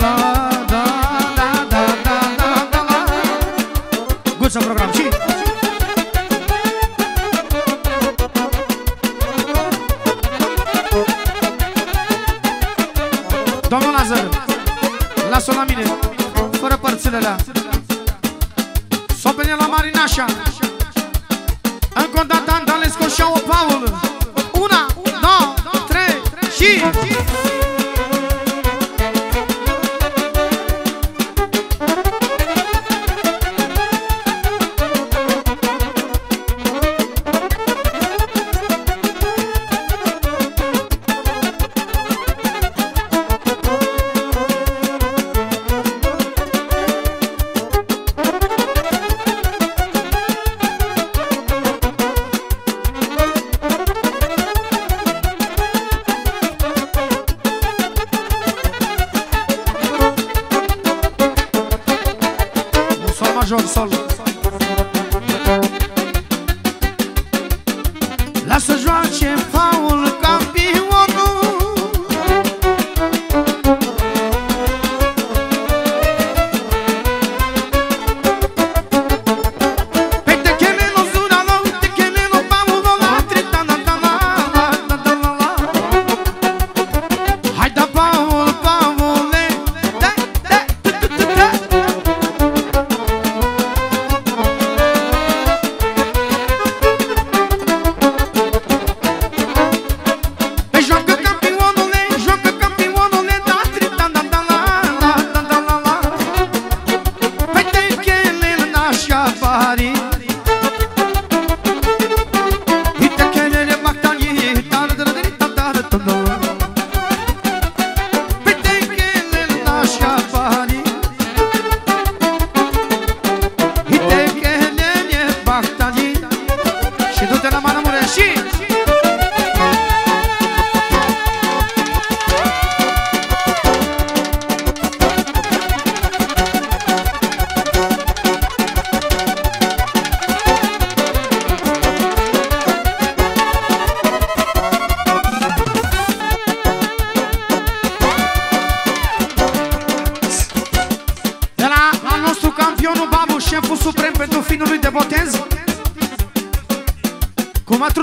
Da, da, da, las-o la mine Fără părțile alea. S-o la marinașa. Încă o dată am dales cu Una, una două, trei și...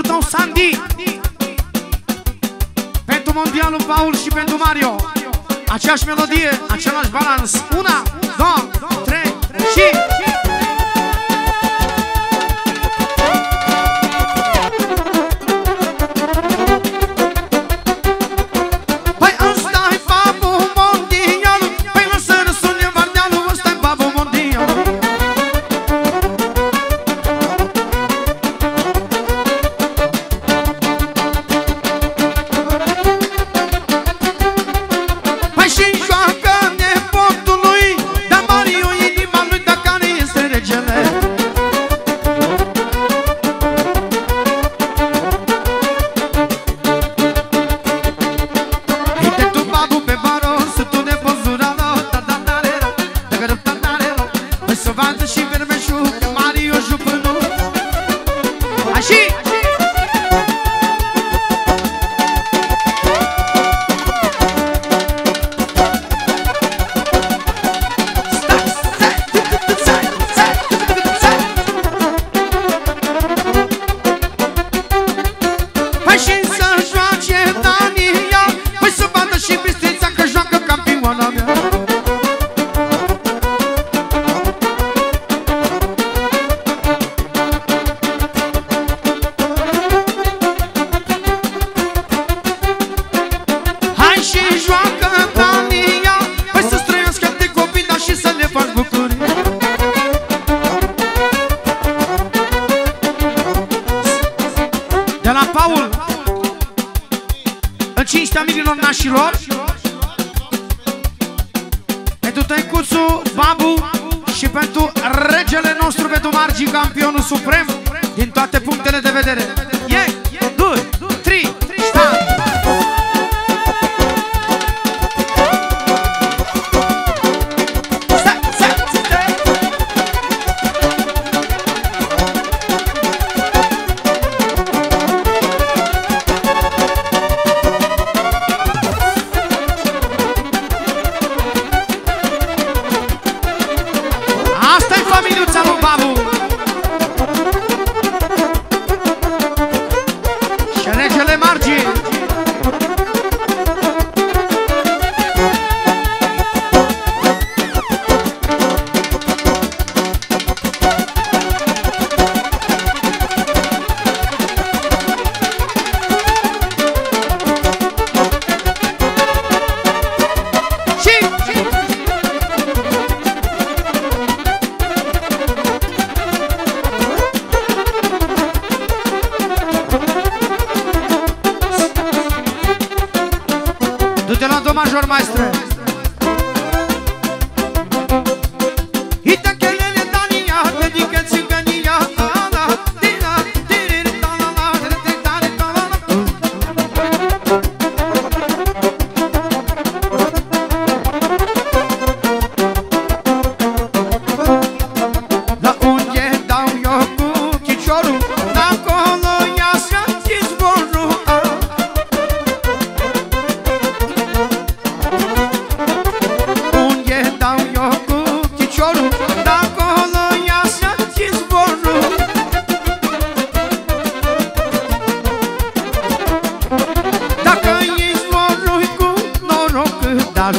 Pentru tău, Sandy. Pentru mondialul Paul și pentru Mario. Aceeași melodie, același balans. Una, două, trei și... Paul În cinstea mirilor nașilor Pentru Tăicuțu, Babu Și pentru regele nostru Pentru Margi, campionul suprem Din toate punctele de vedere Yeah!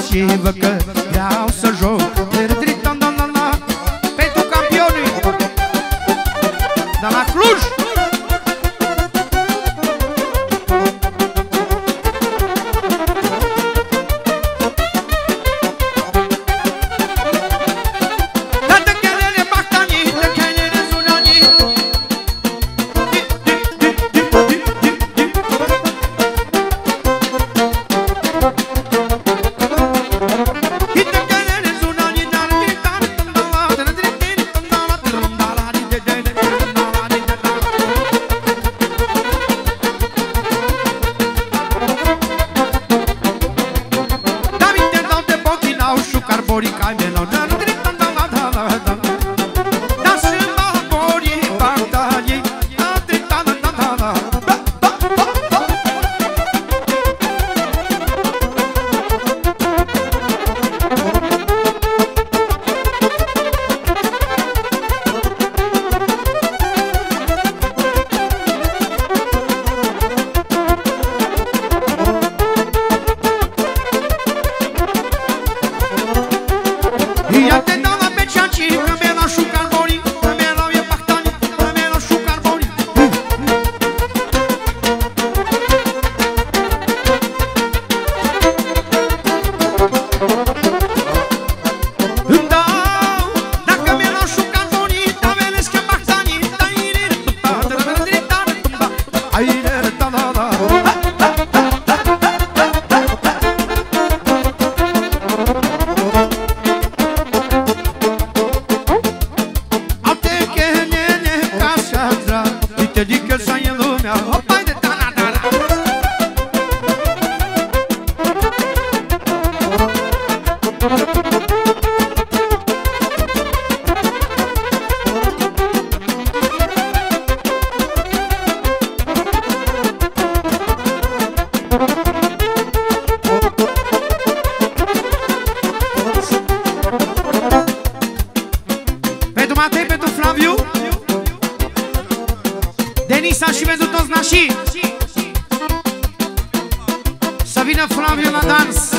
Shiv कर pentru toți nașii? Să vină Flaviu la dans.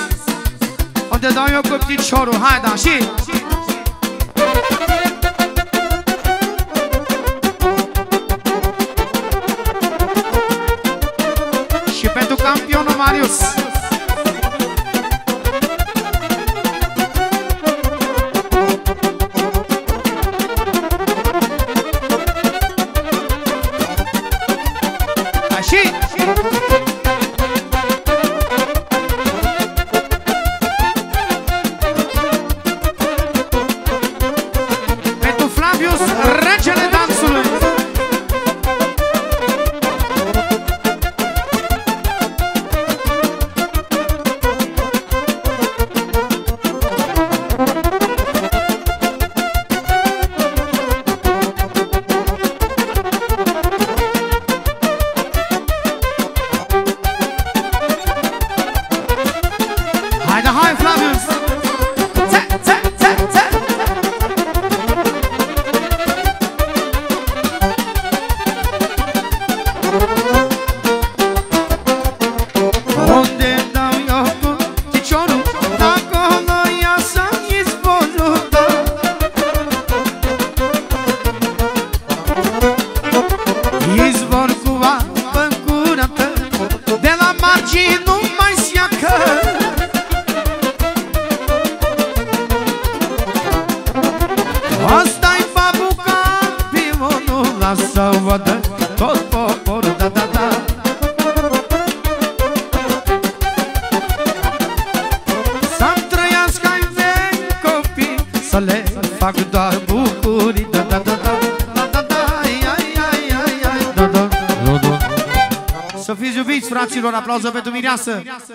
O Unde dau eu cu pticiorul, hai da, nașii Și pentru campionul Marius. life, my tot poporul, da, da, da Să-mi trăiască ai vei copii, să le fac doar bucurii, da, da, da, da Să fiți iubiți, fraților, aplauză pentru mireasă! mireasă.